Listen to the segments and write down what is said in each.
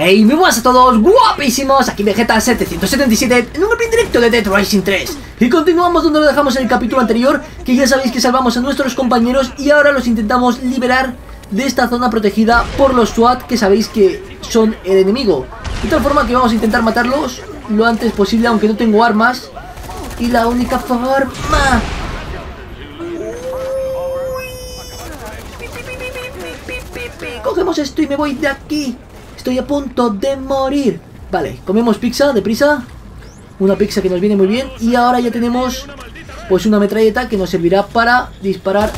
Hey, muy buenas a todos, guapísimos, aquí Vegeta777 en un directo de Dead Rising 3 Y continuamos donde lo dejamos en el capítulo anterior, que ya sabéis que salvamos a nuestros compañeros y ahora los intentamos liberar de esta zona protegida por los SWAT que sabéis que son el enemigo. De tal forma que vamos a intentar matarlos lo antes posible aunque no tengo armas. Y la única forma... Cogemos esto y me voy de aquí Estoy a punto de morir. Vale, comemos pizza, deprisa. Una pizza que nos viene muy bien. Y ahora ya tenemos pues una metralleta que nos servirá para disparar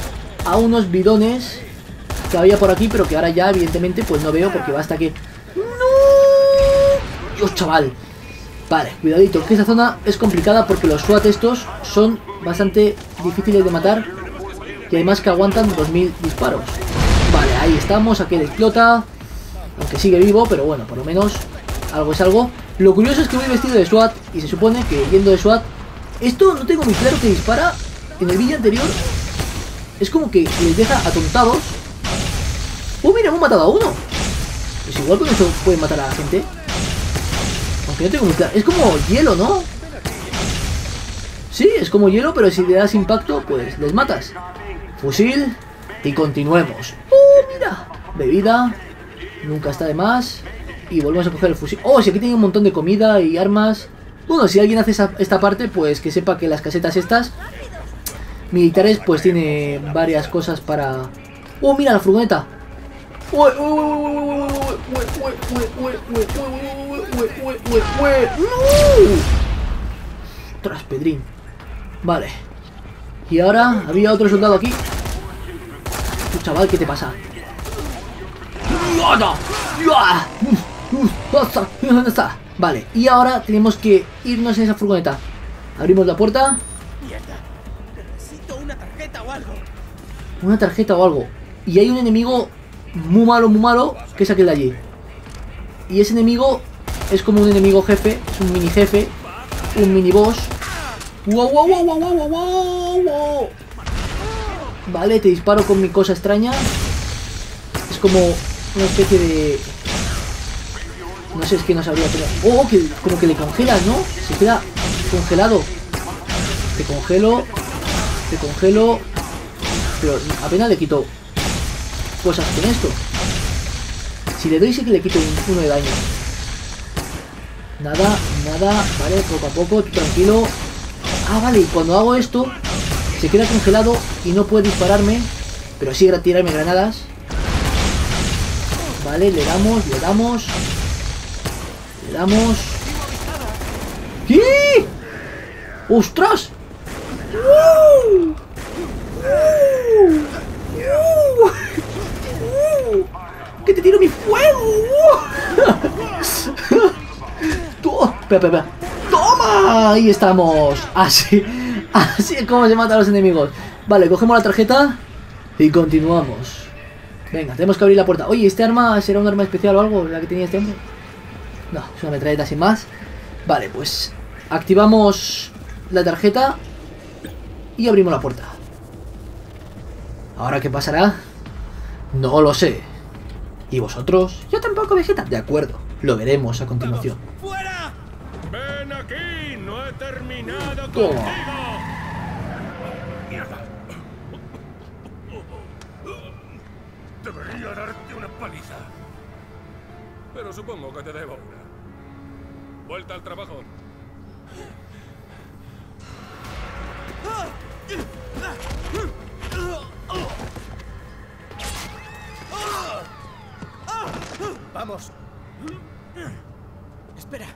a unos bidones que había por aquí, pero que ahora ya evidentemente pues no veo porque basta que... ¡No! Dios, chaval. Vale, cuidadito, que esa zona es complicada porque los SWAT estos son bastante difíciles de matar y además que aguantan 2000 disparos. Vale, ahí estamos, aquel explota. Aunque sigue vivo, pero bueno, por lo menos algo es algo. Lo curioso es que voy vestido de SWAT y se supone que yendo de SWAT... Esto no tengo muy claro que dispara. En el vídeo anterior es como que les deja atontados. ¡Oh, mira, hemos matado a uno! Pues igual con eso pueden matar a la gente. Aunque no tengo muy claro. Es como hielo, ¿no? Sí, es como hielo, pero si le das impacto, pues les matas. Fusil y continuemos. ¡Oh, mira! Bebida, Nunca está de más. Y volvemos a coger el fusil. Oh, si aquí tiene un montón de comida y armas. Bueno, si alguien hace esta parte, pues que sepa que las casetas estas militares, pues tiene varias cosas para... ¡Oh, mira la furgoneta! ¡Tras, Pedrín! Vale. Y ahora había otro soldado aquí. chaval, ¿qué te pasa? Vale, y ahora tenemos que irnos en esa furgoneta. Abrimos la puerta. Necesito una tarjeta o algo. Una tarjeta o algo. Y hay un enemigo muy malo, muy malo, que es aquel de allí. Y ese enemigo es como un enemigo jefe, es un mini jefe, un mini boss. ¡Wow, wow, wow, wow, wow, wow, wow! Vale, te disparo con mi cosa extraña. Es como una especie de... No sé, es que no sabría ¡Oh! Que, como que le congelas, ¿no? Se queda congelado. Te congelo. Te congelo. Pero apenas le quito cosas con esto. Si le doy sí que le quito uno de daño. Nada, nada. Vale, poco a poco, tranquilo. Ah, vale, y cuando hago esto, se queda congelado y no puede dispararme. Pero sí tirarme granadas. Vale, le damos, le damos. Le damos. ¿Qué? ¡Ostras! ¡Uh! ¡Que te tiro mi fuego! ¡Toma! Ahí estamos. Así, así es como se matan a los enemigos. Vale, cogemos la tarjeta y continuamos. Venga, tenemos que abrir la puerta. Oye, ¿este arma será un arma especial o algo? ¿La que tenía este hombre? No, es una metralleta sin más. Vale, pues activamos la tarjeta y abrimos la puerta. ¿Ahora qué pasará? No lo sé. ¿Y vosotros? Yo tampoco, Vegeta. De acuerdo, lo veremos a continuación. ¡Fuera! ¡Ven aquí! ¡No he terminado Toma. Supongo que te debo una. Vuelta al trabajo. ¡Vamos! Espera.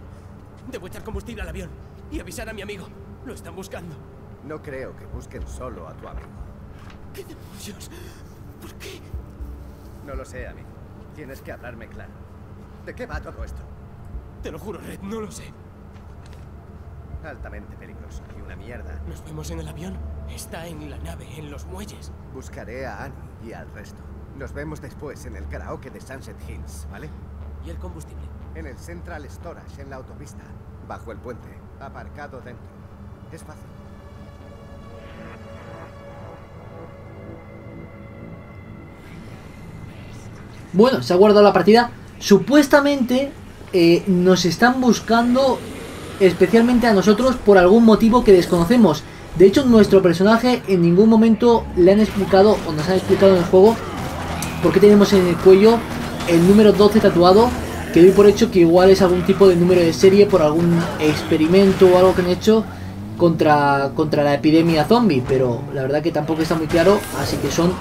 Debo echar combustible al avión y avisar a mi amigo. Lo están buscando. No creo que busquen solo a tu amigo. ¿Qué demonios? ¿Por qué? No lo sé, amigo. Tienes que hablarme claro. ¿De qué va todo esto? Te lo juro, Red, no lo sé. Altamente peligroso y una mierda. ¿Nos vemos en el avión? Está en la nave, en los muelles. Buscaré a Annie y al resto. Nos vemos después en el karaoke de Sunset Hills, ¿vale? ¿Y el combustible? En el Central Storage, en la autopista. Bajo el puente. Aparcado dentro. Es fácil. Bueno, se ha guardado la partida Supuestamente eh, nos están buscando especialmente a nosotros por algún motivo que desconocemos. De hecho, nuestro personaje en ningún momento le han explicado o nos han explicado en el juego por qué tenemos en el cuello el número 12 tatuado. Que doy por hecho que igual es algún tipo de número de serie por algún experimento o algo que han hecho contra, contra la epidemia zombie. Pero la verdad que tampoco está muy claro, así que son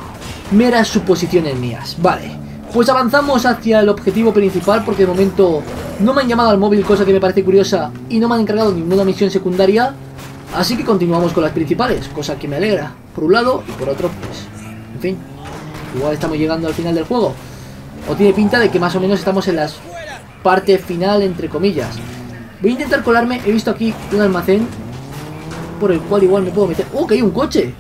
meras suposiciones mías. Vale, pues avanzamos hacia el objetivo principal porque de momento no me han llamado al móvil, cosa que me parece curiosa, y no me han encargado ninguna misión secundaria. Así que continuamos con las principales, cosa que me alegra, por un lado y por otro, pues, en fin, igual estamos llegando al final del juego. O tiene pinta de que más o menos estamos en la parte final, entre comillas. Voy a intentar colarme, he visto aquí un almacén por el cual igual me puedo meter. ¡Oh, que hay un coche!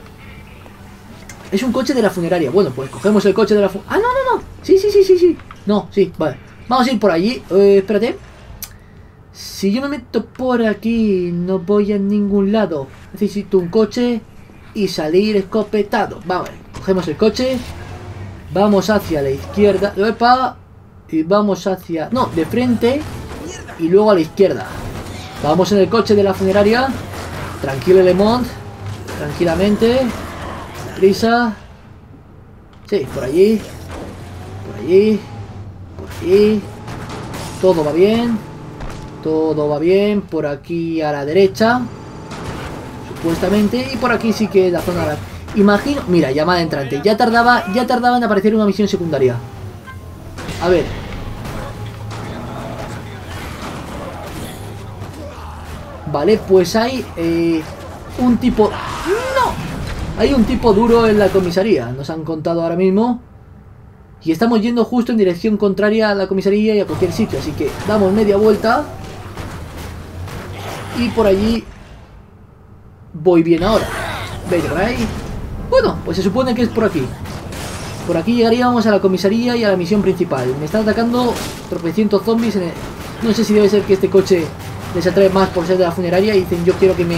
Es un coche de la funeraria. Bueno, pues cogemos el coche de la funeraria. ¡Ah, no, no, no! Sí, sí, sí, sí, sí. No, sí, vale. Vamos a ir por allí. Eh, espérate. Si yo me meto por aquí, no voy a ningún lado. Necesito un coche y salir escopetado. Vamos, cogemos el coche. Vamos hacia la izquierda. ¡Epa! Y vamos hacia... No, de frente. Y luego a la izquierda. Vamos en el coche de la funeraria. Tranquilo, Lemont. Tranquilamente. Prisa. Sí, por allí. Por allí. Por allí. Todo va bien. Todo va bien. Por aquí a la derecha. Supuestamente. Y por aquí sí que la zona... Imagino... Mira, llamada entrante. Ya tardaba, ya tardaba en aparecer una misión secundaria. A ver. Vale, pues hay eh, un tipo... Hay un tipo duro en la comisaría. Nos han contado ahora mismo. Y estamos yendo justo en dirección contraria a la comisaría y a cualquier sitio. Así que damos media vuelta. Y por allí voy bien ahora. Vete por. Bueno, pues se supone que es por aquí. Por aquí llegaríamos a la comisaría y a la misión principal. Me están atacando tropecientos zombies en el... No sé si debe ser que este coche les atrae más por ser de la funeraria y dicen yo quiero que me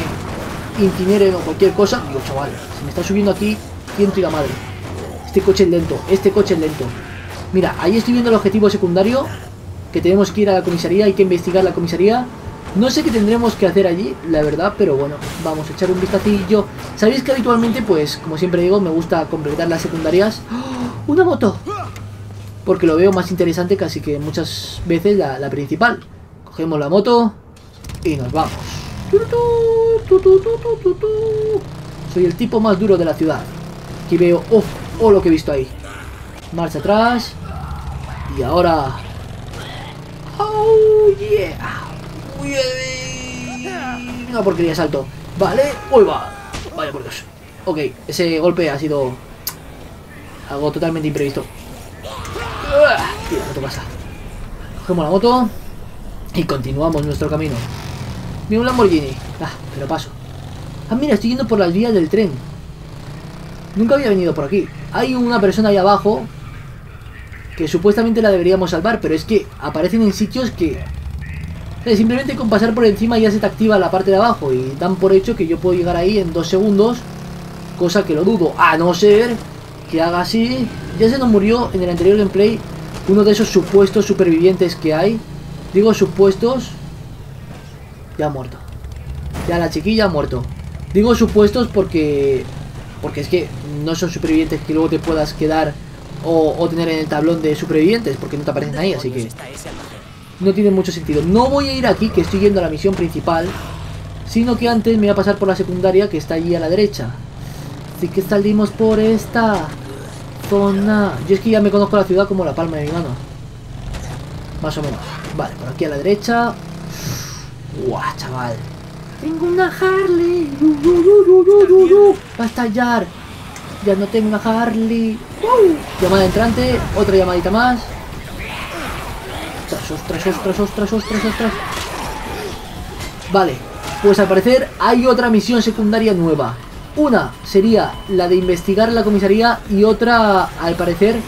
incineren o cualquier cosa. Digo, chaval, si me está subiendo aquí, ciento y la madre. Este coche es lento, este coche es lento. Mira, ahí estoy viendo el objetivo secundario, que tenemos que ir a la comisaría, hay que investigar la comisaría. No sé qué tendremos que hacer allí, la verdad, pero bueno, vamos a echar un vistacillo. Sabéis que habitualmente, pues, como siempre digo, me gusta completar las secundarias. ¡Oh! ¡Una moto! Porque lo veo más interesante casi que muchas veces la principal. Cogemos la moto y nos vamos. Soy el tipo más duro de la ciudad. Aquí veo... ¡Oh! ¡Oh, lo que he visto ahí! Marcha atrás. Y ahora... ¡Oh, yeah! Una porquería salto. Vale. ¡Uy, va! Vaya por Dios. Ok, ese golpe ha sido... Algo totalmente imprevisto. Tío, la moto pasa. Cogemos la moto. Y continuamos nuestro camino. Mira un Lamborghini. Ah, pero paso. Ah, mira, estoy yendo por las vías del tren. Nunca había venido por aquí. Hay una persona ahí abajo que supuestamente la deberíamos salvar, pero es que aparecen en sitios que... Simplemente con pasar por encima ya se te activa la parte de abajo y dan por hecho que yo puedo llegar ahí en dos segundos, cosa que lo dudo, a no ser que haga así. Ya se nos murió en el anterior gameplay uno de esos supuestos supervivientes que hay. Digo supuestos, ya ha muerto. Ya la chiquilla ha muerto. Digo supuestos porque porque es que no son supervivientes que luego te puedas quedar o, o, tener en el tablón de supervivientes, porque no te aparecen ahí, así que no tiene mucho sentido. No voy a ir aquí, que estoy yendo a la misión principal, sino que antes me voy a pasar por la secundaria, que está allí a la derecha. Así que salimos por esta zona. Yo es que ya me conozco la ciudad como la palma de mi mano. Más o menos. Vale, por aquí a la derecha. Guau, chaval. Tengo una Harley. Va a estallar. Ya no tengo una Harley. Llamada entrante. Otra llamadita más. Ostras, ostras, ostras, ostras, ostras, ostras. Vale. Pues al parecer hay otra misión secundaria nueva. Una sería la de investigar la comisaría y otra, al parecer,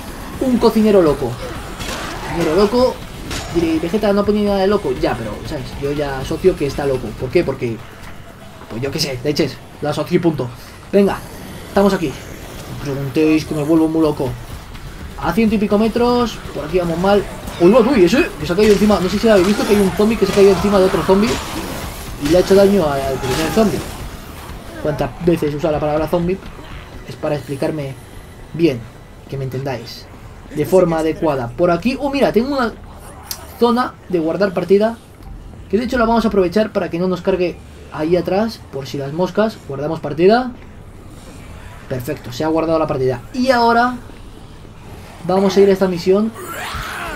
un cocinero loco. Cocinero loco. Vegeta no pone nada de loco. Ya, pero, ¿sabes? Yo ya asocio que está loco. ¿Por qué? Porque pues yo qué sé, leches, la asocio y punto. Venga, estamos aquí. No preguntéis que me vuelvo muy loco. A ciento y pico metros, por aquí vamos mal. Uy, uy, eso que se ha caído encima. No sé si habéis visto que hay un zombie que se ha caído encima de otro zombie y le ha hecho daño al primer zombie. ¿Cuántas veces usa la palabra zombie? Es para explicarme bien, que me entendáis. De forma adecuada. Por aquí, oh mira, tengo una zona de guardar partida. Que de hecho la vamos a aprovechar para que no nos cargue ahí atrás. Por si las moscas. Guardamos partida. Perfecto, se ha guardado la partida. Y ahora vamos a ir a esta misión.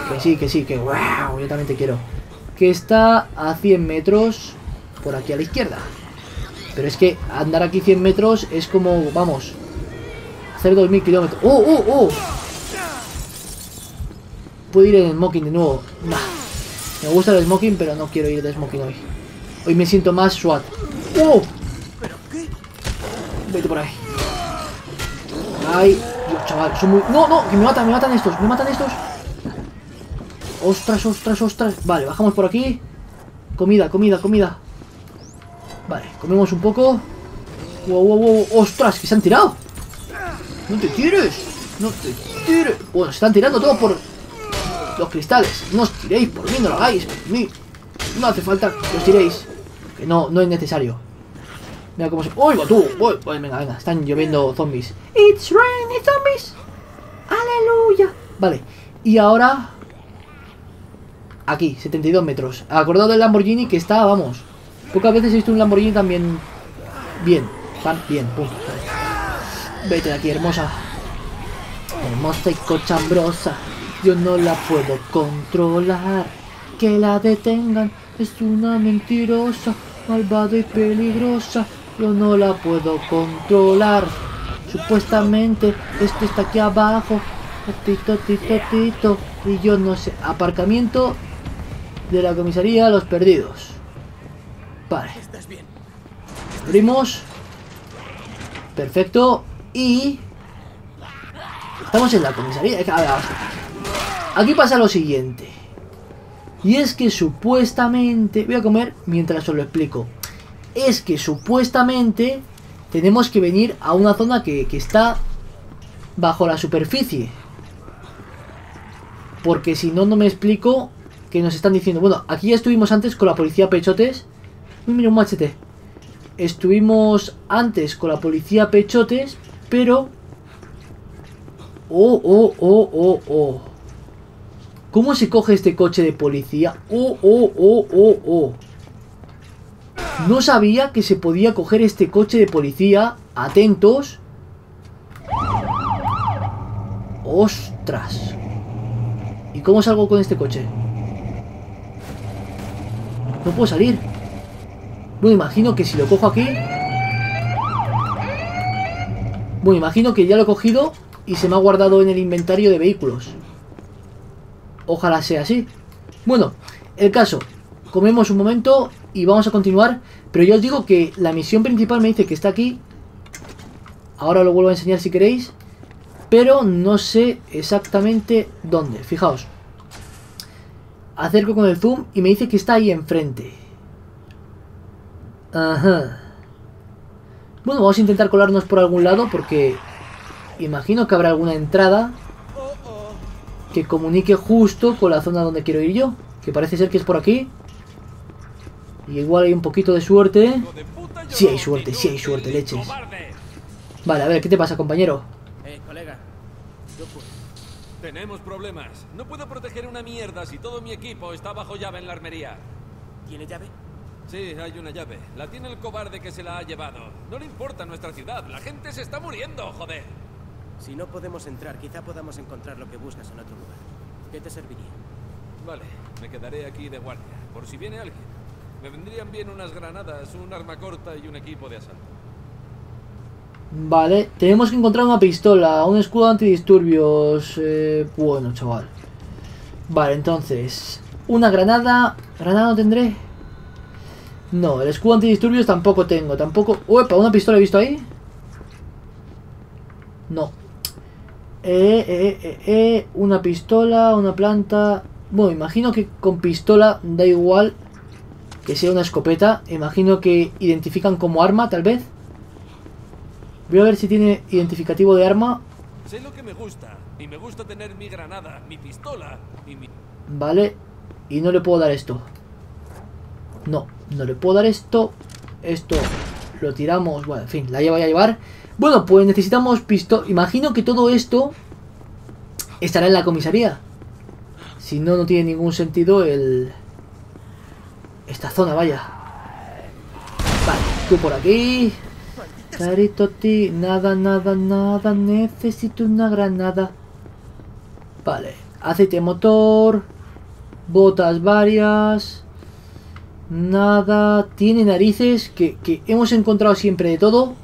Que sí, que sí, que wow, yo también te quiero. Que está a 100 metros por aquí a la izquierda. Pero es que andar aquí 100 metros es como, vamos, hacer 2000 kilómetros. ¡Oh, oh, oh! Puedo ir en smoking de nuevo. Nah. Me gusta el smoking, pero no quiero ir de smoking hoy. Hoy me siento más SWAT. ¡Oh! Vete por ahí. Ay, Dios, chaval, son muy... No, no, que me matan, me matan estos, me matan estos. Ostras, ostras, ostras. Vale, bajamos por aquí. Comida, comida, comida. Vale, comemos un poco. Wow, wow, wow. Ostras, que se han tirado. No te tires. No te tires. Bueno, se están tirando todos por los cristales. No os tiréis por mí, no lo hagáis. Por. No hace falta que os tiréis. Que no, no es necesario. Mira cómo se... ¡Uy, tú! Uy, venga, venga. Están lloviendo zombies. It's raining zombies. Aleluya. Vale. Y ahora... Aquí, 72 metros. Acordado del Lamborghini que está, vamos. Pocas veces he visto un Lamborghini también... Bien. Tan bien. Pum. Vete de aquí, hermosa. Hermosa y cochambrosa. Yo no la puedo controlar. Que la detengan. Es una mentirosa. Malvada y peligrosa. Yo no la puedo controlar. Supuestamente este está aquí abajo. Tito, tito, tito. Y yo no sé. Aparcamiento de la comisaría Los Perdidos. Vale. Abrimos. Perfecto. Y... Estamos en la comisaría. A ver, vamos a ver. Aquí pasa lo siguiente. Y es que supuestamente... Voy a comer mientras os lo explico. Es que supuestamente tenemos que venir a una zona que, que está bajo la superficie. Porque si no, no me explico que nos están diciendo. Bueno, aquí ya estuvimos antes con la policía Pechotes. Mira un machete. Estuvimos antes con la policía Pechotes, pero... Oh, oh, oh, oh, oh. ¿Cómo se coge este coche de policía? Oh, oh, oh, oh, oh. No sabía que se podía coger este coche de policía. Atentos. Ostras. ¿Y cómo salgo con este coche? No puedo salir. Bueno, imagino que si lo cojo aquí... Bueno, imagino que ya lo he cogido y se me ha guardado en el inventario de vehículos. Ojalá sea así. Bueno, el caso. Comemos un momento y vamos a continuar. Pero yo os digo que la misión principal me dice que está aquí. Ahora lo vuelvo a enseñar si queréis. Pero no sé exactamente dónde. Fijaos. Acerco con el zoom y me dice que está ahí enfrente. Ajá. Bueno, vamos a intentar colarnos por algún lado porque imagino que habrá alguna entrada que comunique justo con la zona donde quiero ir yo. Que parece ser que es por aquí. Y igual hay un poquito de suerte. Sí hay suerte, sí hay suerte, leches. Vale, a ver, ¿qué te pasa, compañero? Eh, colega. Yo puedo. Tenemos problemas. No puedo proteger una mierda si todo mi equipo está bajo llave en la armería. ¿Tiene llave? Sí, hay una llave. La tiene el cobarde que se la ha llevado. No le importa nuestra ciudad. La gente se está muriendo, joder. Si no podemos entrar, quizá podamos encontrar lo que buscas en otro lugar. ¿Qué te serviría? Vale, me quedaré aquí de guardia, por si viene alguien. Me vendrían bien unas granadas, un arma corta y un equipo de asalto. Vale, tenemos que encontrar una pistola, un escudo antidisturbios. Eh, bueno, chaval. Vale, entonces. Una granada. ¿Granada no tendré? No, el escudo antidisturbios tampoco tengo. Tampoco. Uepa, ¿una pistola he visto ahí? No. Eh, eh, eh, eh, una pistola, una planta. Bueno, imagino que con pistola da igual que sea una escopeta. Imagino que identifican como arma, tal vez. Voy a ver si tiene identificativo de arma. Sé lo que me gusta, y me gusta tener mi granada, mi pistola y mi... Vale. Y no le puedo dar esto. No, no le puedo dar esto. Esto lo tiramos. Bueno, en fin, la llevo a llevar. Bueno, pues necesitamos pistola. Imagino que todo esto estará en la comisaría. Si no, no tiene ningún sentido el... Esta zona, vaya. Vale, tú por aquí. Carito ti, nada, nada, nada. Necesito una granada. Vale, aceite motor. Botas varias. Nada. Tiene narices que, que hemos encontrado siempre de todo.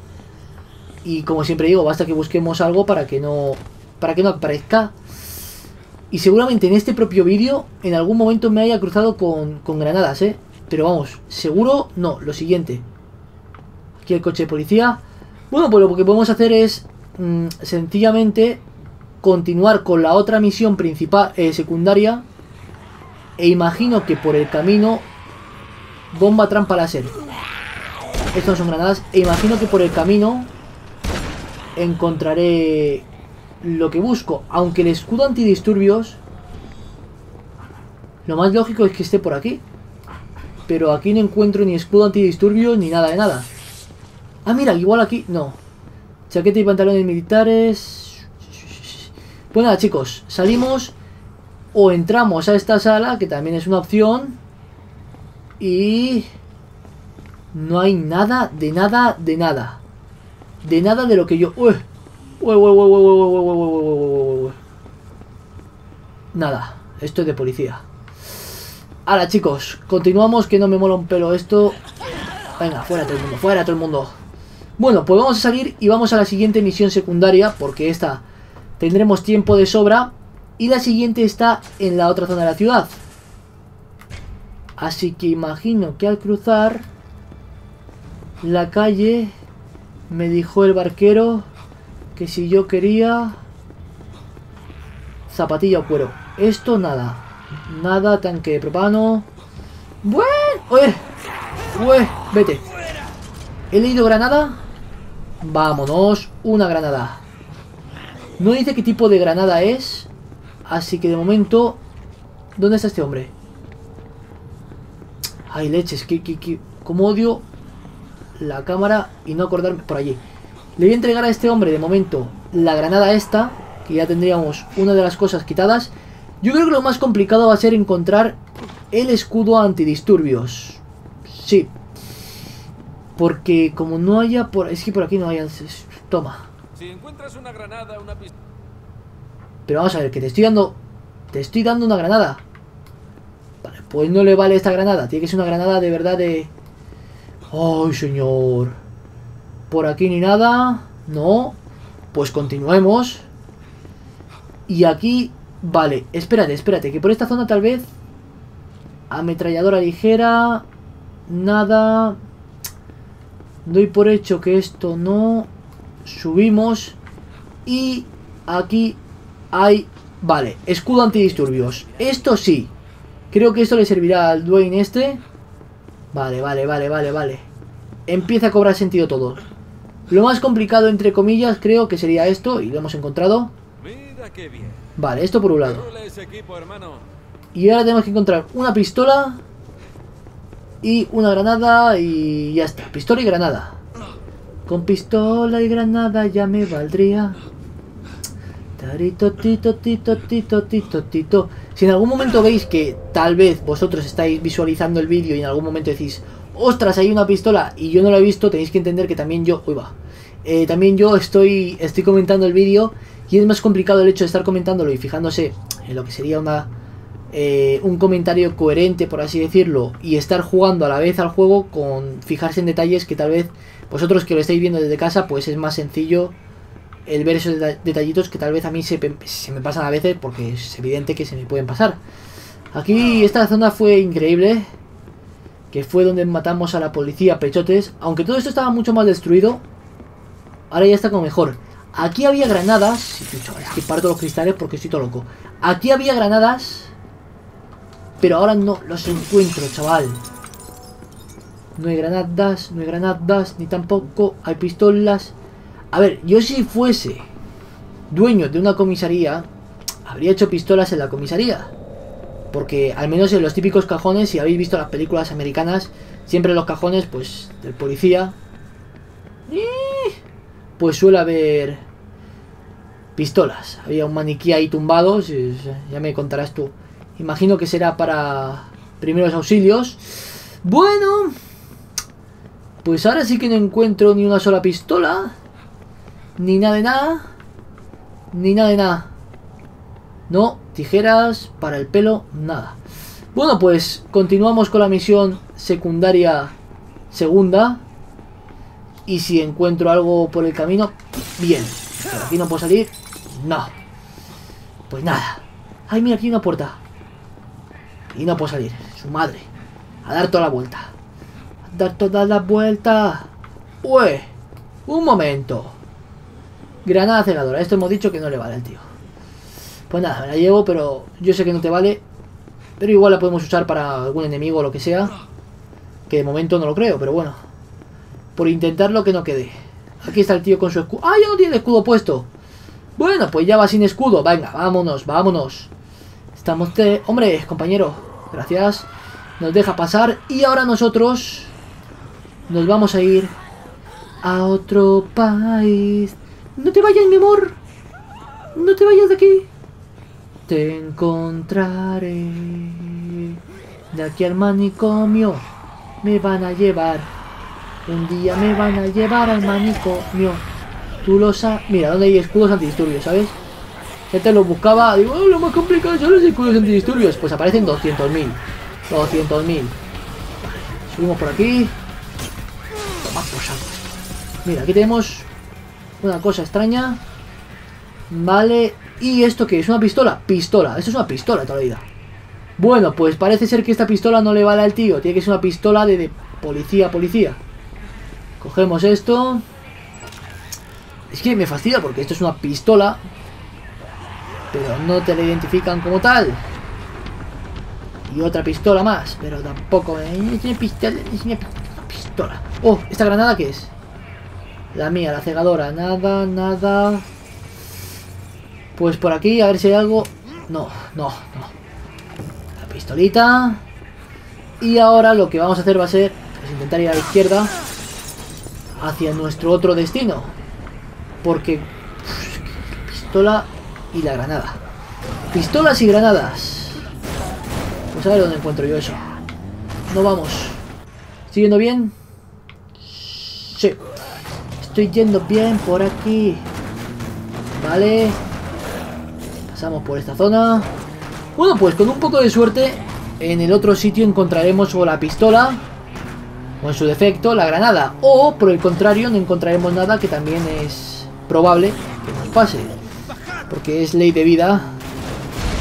Y como siempre digo, basta que busquemos algo para que no. Para que no aparezca. Y seguramente en este propio vídeo, en algún momento me haya cruzado con, con granadas, ¿eh? Pero vamos, seguro no, lo siguiente. Aquí el coche de policía. Bueno, pues lo que podemos hacer es mm, sencillamente continuar con la otra misión principal, eh, secundaria. E imagino que por el camino... Bomba trampa láser. Estos no son granadas. E imagino que por el camino encontraré lo que busco. Aunque el escudo antidisturbios... Lo más lógico es que esté por aquí. Pero aquí no encuentro ni escudo antidisturbios ni nada de nada. Ah, mira, igual aquí... No. Chaqueta y pantalones militares... Pues nada, chicos. Salimos o entramos a esta sala, que también es una opción. Y... No hay nada, de nada, de nada de nada de lo que yo... Uy, nada, esto es de policía. Ahora chicos, continuamos que no me mola un pelo esto. Venga, fuera todo el mundo, fuera todo el mundo. Bueno, pues vamos a salir y vamos a la siguiente misión secundaria, porque esta tendremos tiempo de sobra. Y la siguiente está en la otra zona de la ciudad. Así que imagino que al cruzar la calle me dijo el barquero que si yo quería zapatilla o cuero. Esto nada. Nada, tanque de propano. Bueno, oye, oye, vete. ¿He leído granada? Vámonos, una granada. No dice qué tipo de granada es. Así que de momento... ¿Dónde está este hombre? Ay, leches, que, que, que... Como odio la cámara y no acordarme por allí. Le voy a entregar a este hombre de momento la granada esta, que ya tendríamos una de las cosas quitadas. Yo creo que lo más complicado va a ser encontrar el escudo antidisturbios. Sí. Porque como no haya por... Es que por aquí no haya... Toma. Si encuentras una granada, una pistola... Pero vamos a ver, que te estoy dando... Te estoy dando una granada. Vale, pues no le vale esta granada. Tiene que ser una granada de verdad de... ¡Ay, señor! Por aquí ni nada. No. Pues continuemos. Y aquí... Vale, espérate, espérate. Que por esta zona tal vez... Ametralladora ligera... Nada... Doy por hecho que esto no... Subimos. Y aquí hay... Vale, escudo antidisturbios. Esto sí. Creo que esto le servirá al Dwayne este. Vale, vale, vale, vale, vale. Empieza a cobrar sentido todo. Lo más complicado, entre comillas, creo que sería esto. Y lo hemos encontrado. Vale, esto por un lado. Y ahora tenemos que encontrar una pistola. Y una granada y ya está. Pistola y granada. Con pistola y granada ya me valdría. Tarito, tito, tito, tito, tito, tito. Si en algún momento veis que tal vez vosotros estáis visualizando el vídeo y en algún momento decís, ostras, hay una pistola y yo no la he visto, tenéis que entender que también yo, uy va, eh, también yo estoy, estoy comentando el vídeo y es más complicado el hecho de estar comentándolo y fijándose en lo que sería una, eh, un comentario coherente, por así decirlo, y estar jugando a la vez al juego con fijarse en detalles que tal vez vosotros que lo estáis viendo desde casa, pues es más sencillo el ver esos deta- detallitos que tal vez a mí se, se me pasan a veces porque es evidente que se me pueden pasar. Aquí esta zona fue increíble, que fue donde matamos a la policía Pechotes, aunque todo esto estaba mucho más destruido, ahora ya está como mejor. Aquí había granadas, es que los cristales porque estoy loco. Aquí había granadas, pero ahora no los encuentro, chaval. No hay granadas, no hay granadas, ni tampoco hay pistolas. A ver, yo si fuese dueño de una comisaría, habría hecho pistolas en la comisaría. Porque al menos en los típicos cajones, si habéis visto las películas americanas, siempre los cajones, pues, del policía, ¡eh! pues suele haber pistolas. Había un maniquí ahí tumbado, ya me contarás tú. Imagino que será para primeros auxilios. Bueno, pues ahora sí que no encuentro ni una sola pistola, ni nada de nada, ni nada de nada. No, tijeras para el pelo, nada. Bueno, pues continuamos con la misión secundaria segunda. Y si encuentro algo por el camino, bien. Pero aquí no puedo salir, no. Pues nada. Ay, mira, aquí hay una puerta. Y no puedo salir. Su madre. A dar toda la vuelta. A dar toda la vuelta. Ué. Un momento. Granada cegadora. Esto hemos dicho que no le vale al tío. Pues nada, me la llevo, pero yo sé que no te vale. Pero igual la podemos usar para algún enemigo o lo que sea. Que de momento no lo creo, pero bueno. Por intentarlo que no quede. Aquí está el tío con su escudo. ¡Ah, ya no tiene escudo puesto! Bueno, pues ya va sin escudo. Venga, vámonos, vámonos. Estamos de... Hombre, compañero. Gracias. Nos deja pasar. Y ahora nosotros... Nos vamos a ir... A otro país. No te vayas, mi amor. No te vayas de aquí. Te encontraré. De aquí al manicomio. Me van a llevar. Un día me van a llevar al manicomio. Tú lo sabes. Mira, ¿dónde hay escudos antidisturbios, sabes? Gente lo buscaba, digo, "Oh, lo más complicado son los escudos antidisturbios. Pues aparecen 200.000. 200.000. Subimos por aquí. Toma por. Mira, aquí tenemos una cosa extraña. Vale. ¿Y esto qué es? ¿Una pistola? Pistola. Esto es una pistola toda la vida. Bueno, pues parece ser que esta pistola no le vale al tío. Tiene que ser una pistola de, de policía, policía. Cogemos esto. Es que me fastidia porque esto es una pistola. Pero no te la identifican como tal. Y otra pistola más. Pero tampoco. eh, Es pistola. Pistola. Oh, ¿esta granada qué es? La mía, la cegadora. Nada, nada. Pues por aquí, a ver si hay algo. No, no, no. La pistolita. Y ahora lo que vamos a hacer va a ser pues, intentar ir a la izquierda hacia nuestro otro destino. Porque pistola y la granada. Pistolas y granadas. Pues a ver dónde encuentro yo eso. No vamos. ¿Estoy yendo bien? Sí. Estoy yendo bien por aquí. Vale. Pasamos por esta zona. Bueno, pues con un poco de suerte, en el otro sitio encontraremos o la pistola, o en su defecto, la granada. O, por el contrario, no encontraremos nada que también es probable que nos pase. Porque es ley de vida.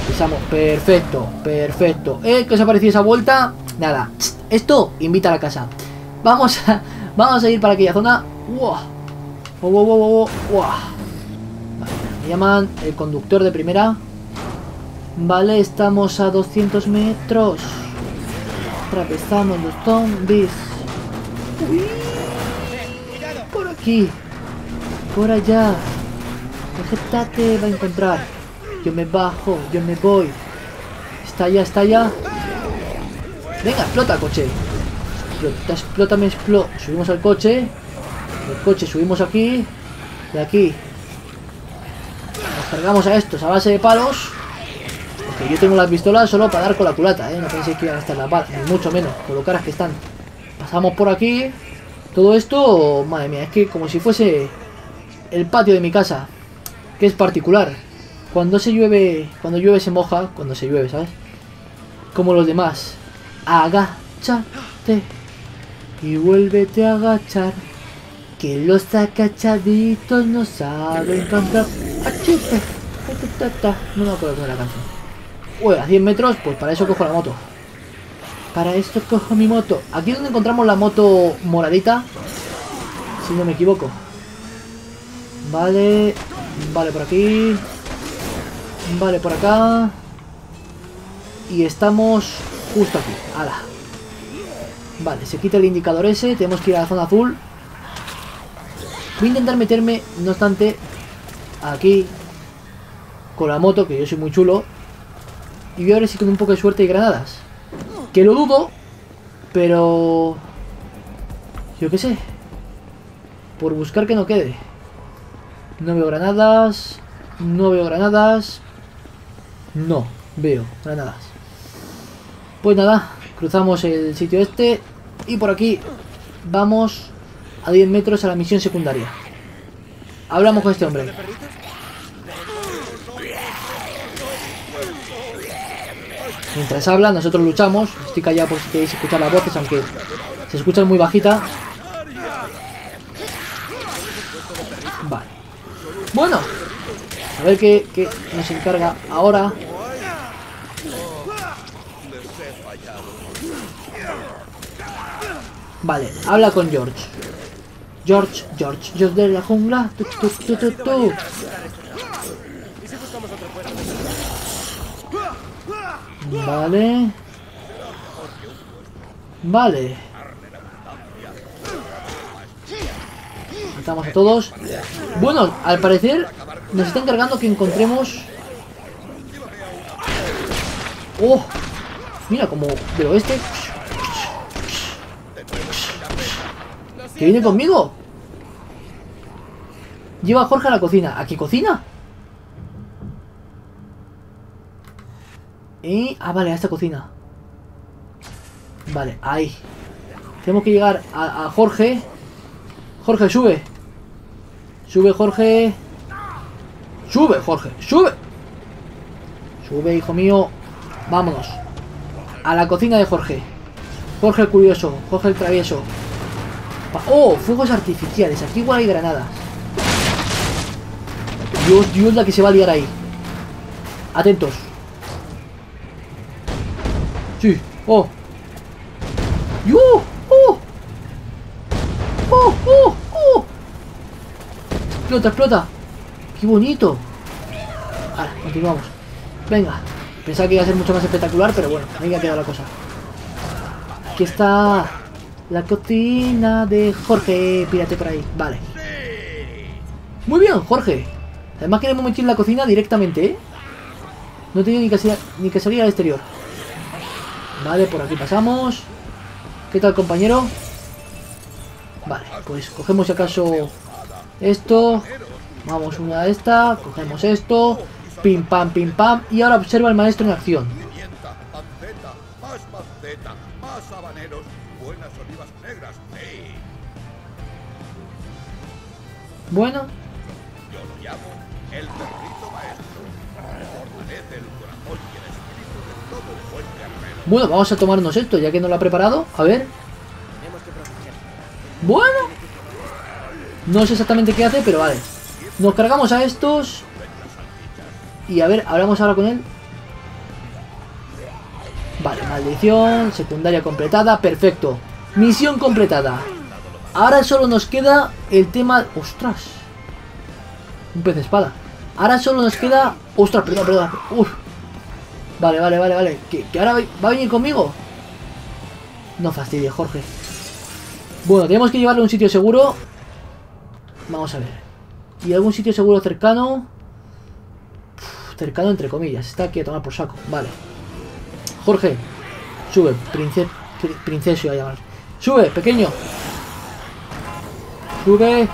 Pisamos. Perfecto, perfecto. ¿Eh? ¿Qué os ha parecido esa vuelta? Nada. Esto invita a la casa. Vamos a, vamos a ir para aquella zona. ¡Wow! ¡Wow, wow, wow, wow! wow. Vale, me llaman el conductor de primera. Vale, estamos a 200 metros. Atravesamos los zombies. Por aquí. Por allá. Vegétate, va a encontrar. Yo me bajo, yo me voy. Está allá, está allá. Venga, explota coche. Explota, explota, me explota. Subimos al coche. El coche subimos aquí. De aquí. Nos cargamos a estos a base de palos. Porque yo tengo las pistolas solo para dar con la culata, ¿eh? No penséis que iban a estar las balas, ni mucho menos, con lo caras que están. Pasamos por aquí. Todo esto, madre mía, es que como si fuese el patio de mi casa, que es particular. Cuando se llueve, cuando llueve se moja, cuando se llueve, ¿sabes? Como los demás. Agáchate y vuélvete a agachar. Que los agachaditos no saben cantar. Achite, ta, ta, ta. No me acuerdo de la canción. Uy, a 100 metros, pues para eso cojo la moto. Para esto cojo mi moto. Aquí es donde encontramos la moto moradita. Si no me equivoco. Vale. Vale, por aquí. Vale, por acá. Y estamos justo aquí. Ala. Vale, se quita el indicador ese. Tenemos que ir a la zona azul. Voy a intentar meterme, no obstante, aquí con la moto, que yo soy muy chulo. y voy a ver si con un poco de suerte hay granadas. Que lo dudo, pero... Yo qué sé. Por buscar que no quede. No veo granadas. No veo granadas. No, veo granadas. Pues nada, cruzamos el sitio este. Y por aquí vamos a 10 metros a la misión secundaria. Hablamos con este hombre. Mientras habla, nosotros luchamos. Estoy callado por si queréis escuchar las voces, aunque se escuchan muy bajita. Vale. Bueno. A ver qué, qué nos encarga ahora. Vale, habla con George. George, George, George de la jungla. Tu, tu, tu, tu. Vale. Vale. Matamos a todos. Bueno, al parecer nos está encargando que encontremos... ¡Oh! Mira, como del oeste. ¿Que viene conmigo? Lleva a Jorge a la cocina. ¿A qué cocina? Y... Ah, vale, a esta cocina. Vale, ahí. Tenemos que llegar a, a Jorge. Jorge, sube. Sube, Jorge. Sube, Jorge, sube. Sube, hijo mío. Vámonos. A la cocina de Jorge. Jorge el curioso. Jorge el travieso. Oh, fuegos artificiales. Aquí igual hay granadas. Dios, Dios, la que se va a liar ahí. Atentos. Sí. Oh. ¡Yo! ¡Oh! ¡Oh! ¡Oh! ¡Oh! Explota, explota. ¡Qué bonito! Ahora, continuamos. Venga. Pensaba que iba a ser mucho más espectacular, pero bueno, ahí ha quedado la cosa. Aquí está la cocina de Jorge. Pírate por ahí. Vale. Muy bien, Jorge. Además queremos meter la cocina directamente, ¿eh? No tengo ni que, salir- ni que salir al exterior. Vale, por aquí pasamos. ¿Qué tal, compañero? Vale, pues cogemos acaso esto. Vamos una de esta. Cogemos esto. Pim pam, pim pam. Y ahora observa al maestro en acción. Bueno, Yo lo llamo el perrito maestro. El corazón y el espíritu de todo buen bueno, vamos a tomarnos esto, ya que no lo ha preparado. A ver. Bueno. No sé exactamente qué hace, pero vale. Nos cargamos a estos. Y a ver, hablamos ahora con él. Vale, maldición, secundaria completada, perfecto. Misión completada. Ahora solo nos queda el tema... ¡Ostras! Un pez de espada. Ahora solo nos queda... ¡Ostras, perdón, perdón! ¡Uf! Vale, vale, vale, vale. ¿Que, ahora va- a venir conmigo? No fastidies, Jorge. Bueno, tenemos que llevarlo a un sitio seguro. Vamos a ver. ¿Y algún sitio seguro cercano? Cercano entre comillas. Está aquí a tomar por saco. Vale. Jorge. Sube. Prince, pri- princesio a llamar. Sube, pequeño. Sube.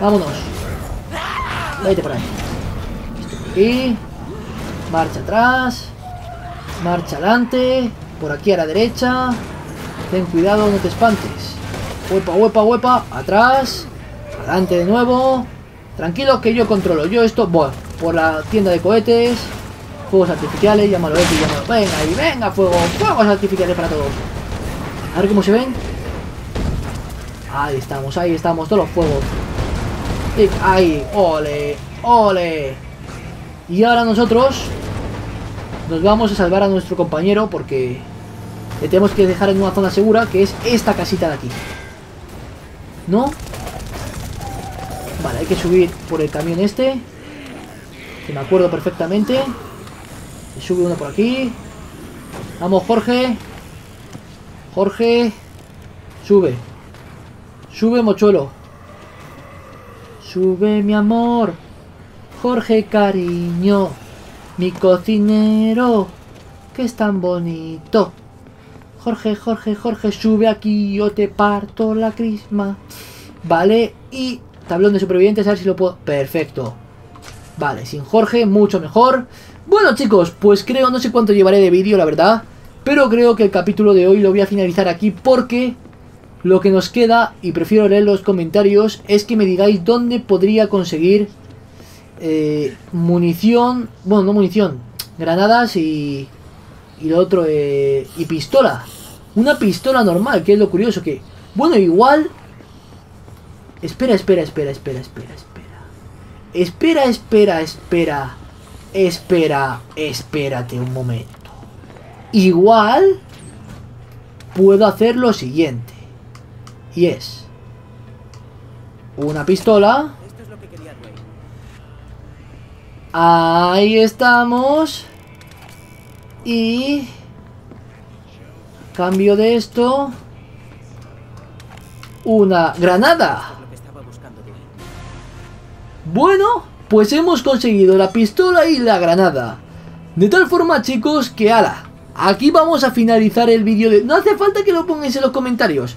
Vámonos. Vete por ahí. Y marcha atrás, marcha adelante, por aquí a la derecha. Ten cuidado, no te espantes. Huepa, huepa, huepa, atrás, adelante de nuevo. Tranquilo que yo controlo. Yo esto, bueno, por la tienda de cohetes, fuegos artificiales, llámalo X, llámalo. Venga, y venga, fuego, fuegos artificiales para todos. A ver cómo se ven. Ahí estamos, ahí estamos, todos los fuegos. Y ahí, ole, ole. Y ahora nosotros nos vamos a salvar a nuestro compañero porque le tenemos que dejar en una zona segura que es esta casita de aquí. ¿No? Vale, hay que subir por el camión este. Que me acuerdo perfectamente. Sube uno por aquí. Vamos, Jorge. Jorge. Sube. Sube, mochuelo. Sube, mi amor. Jorge, cariño. Mi cocinero, que es tan bonito. Jorge, Jorge, Jorge, sube aquí, yo te parto la crisma. Vale, y tablón de supervivientes, a ver si lo puedo... Perfecto. Vale, sin Jorge, mucho mejor. Bueno chicos, pues creo, no sé cuánto llevaré de vídeo, la verdad. Pero creo que el capítulo de hoy lo voy a finalizar aquí porque lo que nos queda, y prefiero leer los comentarios, es que me digáis dónde podría conseguir eh, munición, bueno, no munición, granadas y, y lo otro, eh, y pistola. Una pistola normal, que es lo curioso, que, bueno, igual... Espera, espera, espera, espera, espera, espera. Espera, espera, espera. Espera, espérate un momento. Igual puedo hacer lo siguiente. Y es una pistola. Ahí estamos. Y cambio de esto. Una granada. Bueno, pues hemos conseguido la pistola y la granada. De tal forma, chicos, que ala. Aquí vamos a finalizar el vídeo de... No hace falta que lo pongáis en los comentarios.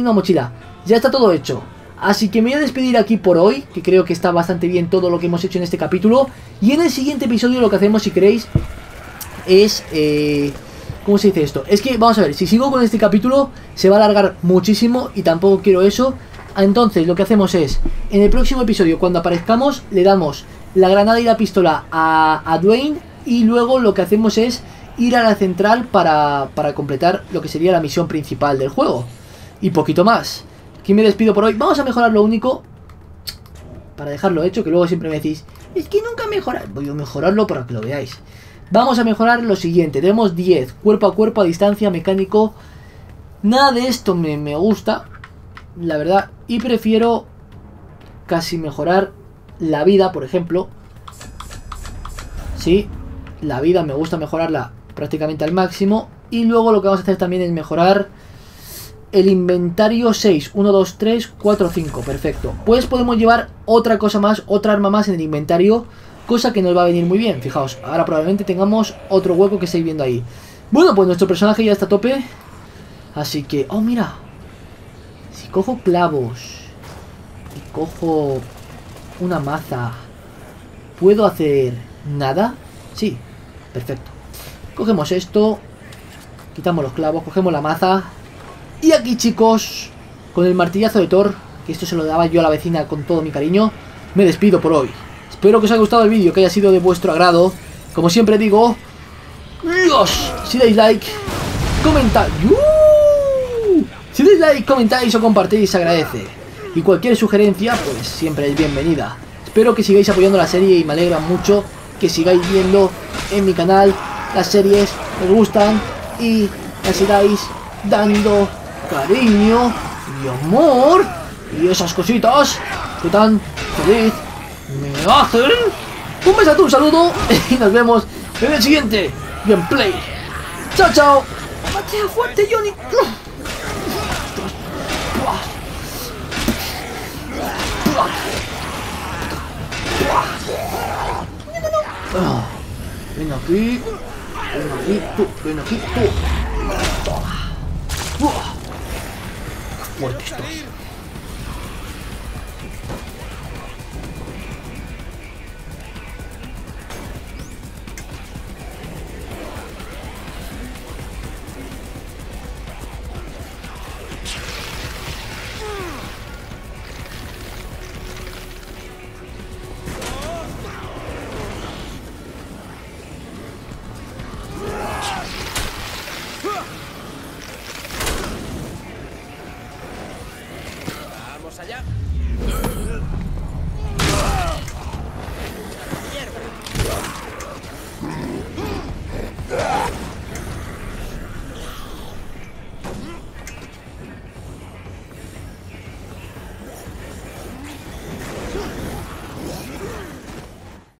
Una mochila. Ya está todo hecho. Así que me voy a despedir aquí por hoy, que creo que está bastante bien todo lo que hemos hecho en este capítulo. Y en el siguiente episodio lo que hacemos, si queréis, es... Eh, ¿Cómo se dice esto? Es que, vamos a ver, si sigo con este capítulo, se va a alargar muchísimo y tampoco quiero eso. Entonces, lo que hacemos es, en el próximo episodio, cuando aparezcamos, le damos la granada y la pistola a, a Dwayne y luego lo que hacemos es ir a la central para, para completar lo que sería la misión principal del juego. Y poquito más. Aquí me despido por hoy. Vamos a mejorar lo único para dejarlo hecho, que luego siempre me decís, es que nunca mejorar. Voy a mejorarlo para que lo veáis. Vamos a mejorar lo siguiente. Tenemos 10, cuerpo a cuerpo, a distancia, mecánico. Nada de esto me, me gusta, la verdad. Y prefiero casi mejorar la vida, por ejemplo. Sí, la vida me gusta mejorarla prácticamente al máximo. Y luego lo que vamos a hacer también es mejorar el inventario 6. 1, 2, 3, 4, 5. Perfecto. Pues podemos llevar otra cosa más, otra arma más en el inventario. Cosa que nos va a venir muy bien. Fijaos, ahora probablemente tengamos otro hueco que estáis viendo ahí. Bueno, pues nuestro personaje ya está a tope. Así que... Oh, mira. Si cojo clavos y cojo una maza, ¿puedo hacer nada? Sí, perfecto. Cogemos esto, quitamos los clavos, cogemos la maza. Y aquí, chicos, con el martillazo de Thor, que esto se lo daba yo a la vecina con todo mi cariño, me despido por hoy. Espero que os haya gustado el vídeo, que haya sido de vuestro agrado. Como siempre digo, Dios, si dais like, comentáis. Si dais like, comentáis o compartís, se agradece. Y cualquier sugerencia, pues siempre es bienvenida. Espero que sigáis apoyando la serie y me alegra mucho que sigáis viendo en mi canal las series que os gustan y las sigáis dando cariño y amor y esas cositas que tan feliz me hacen. Un besazo, un saludo y nos vemos en el siguiente gameplay. Chao, chao. Patea fuerte, Johnny. Ah, Ven aquí. Ven aquí, tú. Ven aquí, tú. Toma. Buah. Fuerte estoy.